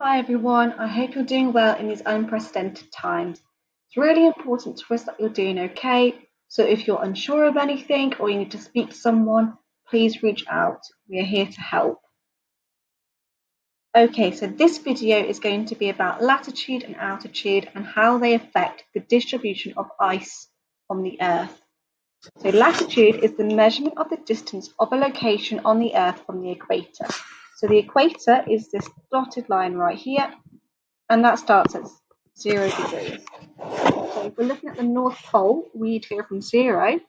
Hi everyone, I hope you're doing well in these unprecedented times. It's really important to us that you're doing okay, so if you're unsure of anything or you need to speak to someone, please reach out. We are here to help. Okay, so this video is going to be about latitude and altitude and how they affect the distribution of ice on the Earth. So latitude is the measurement of the distance of a location on the Earth from the equator. So the equator is this dotted line right here, and that starts at zero degrees. So if we're looking at the North Pole, we'd go from zero,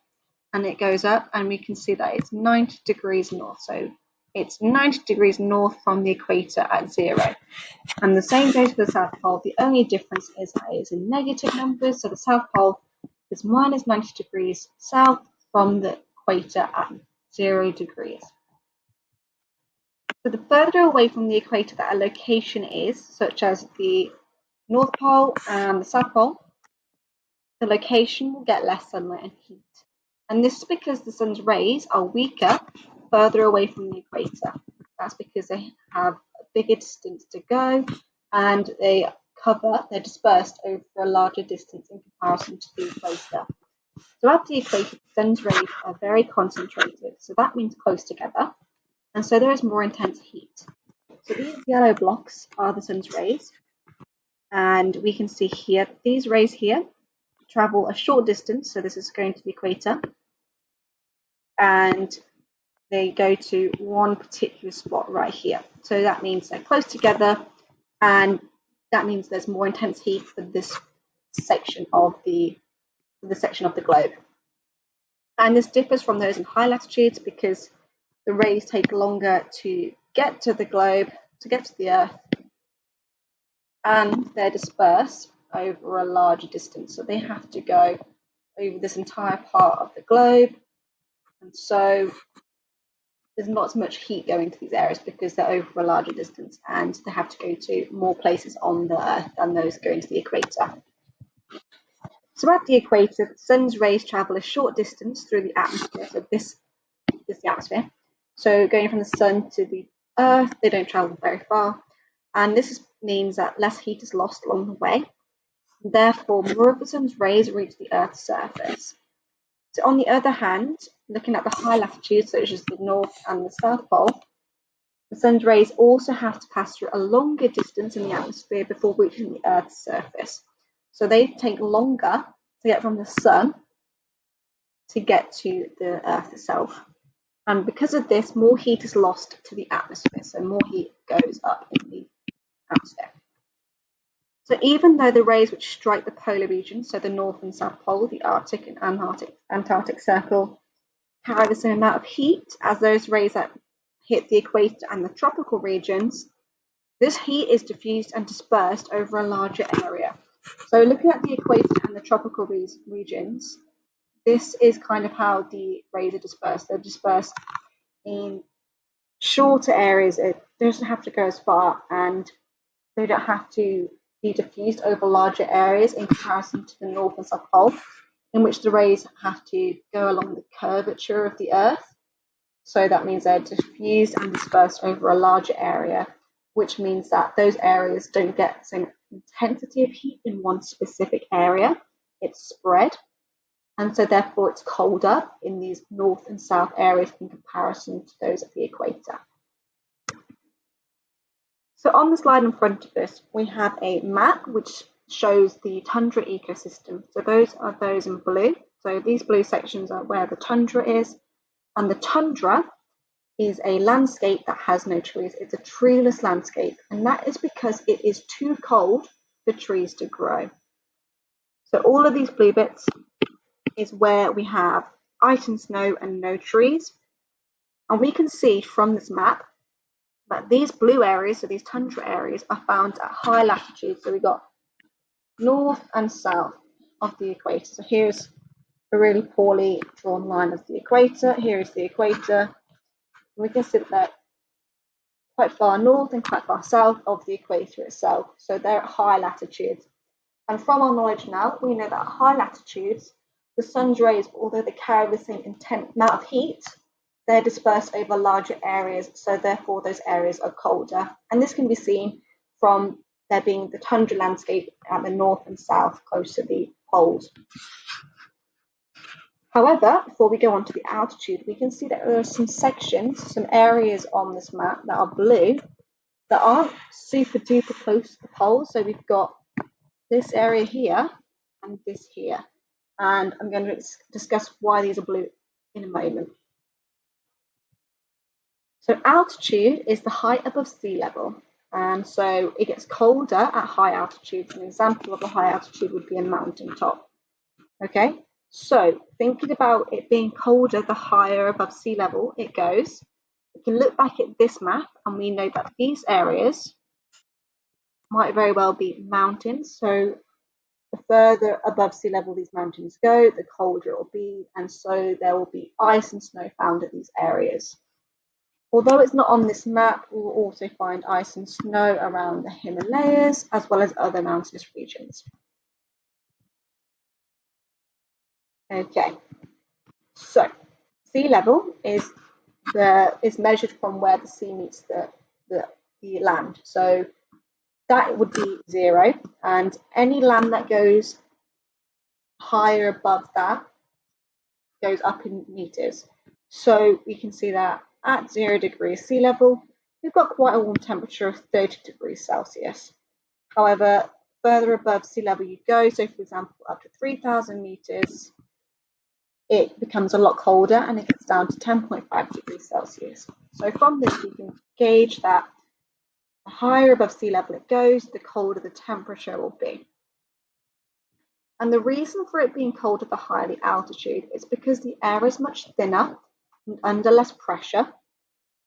and it goes up, and we can see that it's 90 degrees north. So it's 90 degrees north from the equator at zero. And the same goes for the South Pole. The only difference is that it is in negative numbers. So the South Pole is minus 90 degrees south from the equator at zero degrees. So the further away from the equator that a location is, such as the North Pole and the South Pole, the location will get less sunlight and heat. And this is because the sun's rays are weaker further away from the equator. That's because they have a bigger distance to go and they cover, they're dispersed over a larger distance in comparison to the equator. So at the equator, the sun's rays are very concentrated. So that means close together and so there is more intense heat. So these yellow blocks are the sun's rays, and we can see here, these rays here travel a short distance, so this is going to the equator, and they go to one particular spot right here. So that means they're close together, and that means there's more intense heat for this section of the the section of the globe. And this differs from those in high latitudes because the rays take longer to get to the globe, to get to the Earth, and they're dispersed over a larger distance. So they have to go over this entire part of the globe. And so there's not as much heat going to these areas because they're over a larger distance and they have to go to more places on the Earth than those going to the equator. So at the equator, the sun's rays travel a short distance through the atmosphere. So this is the atmosphere. So going from the sun to the earth, they don't travel very far. And this is, means that less heat is lost along the way. Therefore, more of the sun's rays reach the earth's surface. So on the other hand, looking at the high latitudes, such as the North and the South Pole, the sun's rays also have to pass through a longer distance in the atmosphere before reaching the Earth's surface. So they take longer to get from the sun to get to the Earth itself. And because of this, more heat is lost to the atmosphere. So more heat goes up in the atmosphere. So even though the rays which strike the polar regions, so the North and South Pole, the Arctic and Antarctic, Antarctic Circle, carry the same amount of heat as those rays that hit the equator and the tropical regions, this heat is diffused and dispersed over a larger area. So looking at the equator and the tropical re regions, this is kind of how the rays are dispersed. They're dispersed in shorter areas. It doesn't have to go as far and they don't have to be diffused over larger areas in comparison to the North and South Pole, in which the rays have to go along the curvature of the Earth. So that means they're diffused and dispersed over a larger area, which means that those areas don't get the same intensity of heat in one specific area. It's spread and so therefore it's colder in these north and south areas in comparison to those at the equator. So on the slide in front of us, we have a map which shows the tundra ecosystem. So those are those in blue. So these blue sections are where the tundra is, and the tundra is a landscape that has no trees. It's a treeless landscape, and that is because it is too cold for trees to grow. So all of these blue bits is where we have ice and snow and no trees. And we can see from this map that these blue areas, so these tundra areas, are found at high latitudes. So we've got north and south of the equator. So here's a really poorly drawn line of the equator. Here is the equator. We can see that quite far north and quite far south of the equator itself. So they're at high latitudes. And from our knowledge now, we know that at high latitudes, the sun's rays, although they carry the same intense amount of heat, they're dispersed over larger areas, so therefore those areas are colder. And this can be seen from there being the tundra landscape at the north and south close to the poles. However, before we go on to the altitude, we can see that there are some sections, some areas on this map that are blue that aren't super duper close to the poles. So we've got this area here and this here. And I'm going to discuss why these are blue in a moment. So altitude is the height above sea level. And so it gets colder at high altitudes. An example of a high altitude would be a mountain top. Okay, so thinking about it being colder the higher above sea level it goes, we can look back at this map and we know that these areas might very well be mountains. So the further above sea level these mountains go, the colder it will be, and so there will be ice and snow found at these areas. Although it's not on this map, we will also find ice and snow around the Himalayas as well as other mountainous regions. Okay, so sea level is the is measured from where the sea meets the, the, the land. So that would be zero, and any land that goes higher above that goes up in meters. So we can see that at zero degrees sea level, we've got quite a warm temperature of 30 degrees Celsius. However, further above sea level you go, so for example, up to 3,000 meters, it becomes a lot colder and it gets down to 10.5 degrees Celsius. So from this we can gauge that the higher above sea level it goes, the colder the temperature will be. And the reason for it being colder the higher the altitude is because the air is much thinner and under less pressure.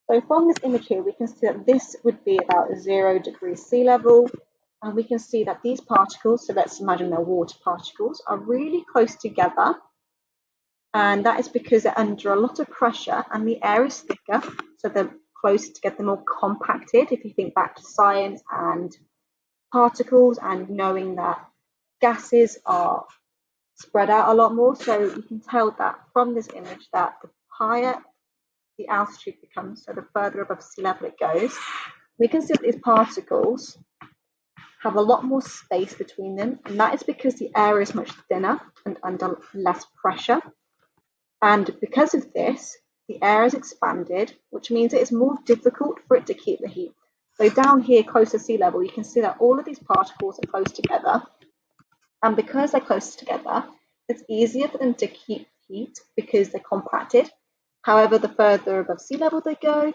So from this image here, we can see that this would be about zero degrees sea level. And we can see that these particles, so let's imagine they're water particles, are really close together and that is because they're under a lot of pressure and the air is thicker, so they're closer to get them more compacted. If you think back to science and particles and knowing that gases are spread out a lot more, so you can tell that from this image that the higher the altitude becomes, so the further above sea level it goes, we can see that these particles have a lot more space between them, and that is because the air is much thinner and under less pressure. And because of this, the air is expanded, which means it is more difficult for it to keep the heat. So down here, close to sea level, you can see that all of these particles are close together. And because they're close together, it's easier for them to keep heat because they're compacted. However, the further above sea level they go,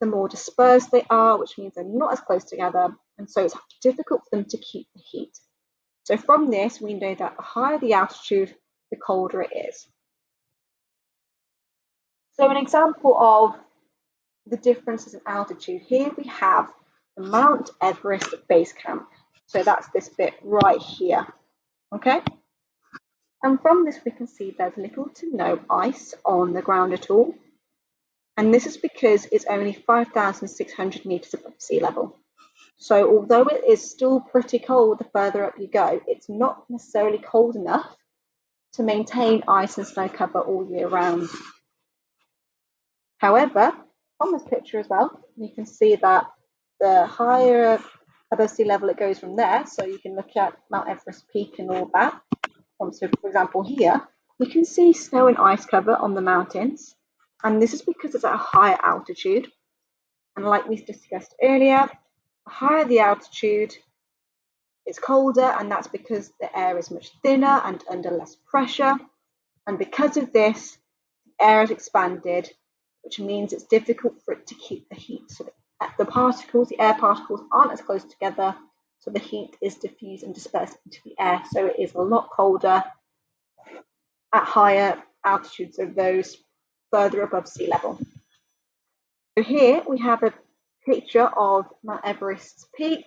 the more dispersed they are, which means they're not as close together, and so it's difficult for them to keep the heat. So from this, we know that the higher the altitude, the colder it is. So an example of the differences in altitude, here we have the Mount Everest base camp. So that's this bit right here, okay? And from this we can see there's little to no ice on the ground at all. And this is because it's only 5,600 meters above sea level. So although it is still pretty cold the further up you go, it's not necessarily cold enough to maintain ice and snow cover all year round. However, from this picture as well, you can see that the higher above sea level it goes from there, so you can look at Mount Everest peak and all that. Um, so for example here, we can see snow and ice cover on the mountains, and this is because it's at a higher altitude. And like we discussed earlier, the higher the altitude, it's colder, and that's because the air is much thinner and under less pressure. And because of this, the air is expanded which means it's difficult for it to keep the heat. So the particles, the air particles, aren't as close together, so the heat is diffused and dispersed into the air. So it is a lot colder at higher altitudes of those further above sea level. So here we have a picture of Mount Everest's peak,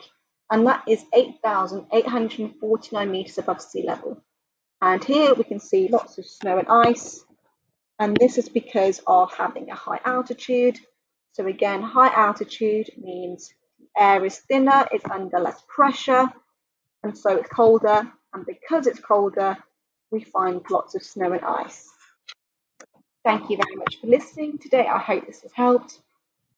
and that is 8,849 meters above sea level. And here we can see lots of snow and ice, and this is because of having a high altitude. So again, high altitude means air is thinner, it's under less pressure, and so it's colder. And because it's colder, we find lots of snow and ice. Thank you very much for listening today. I hope this has helped.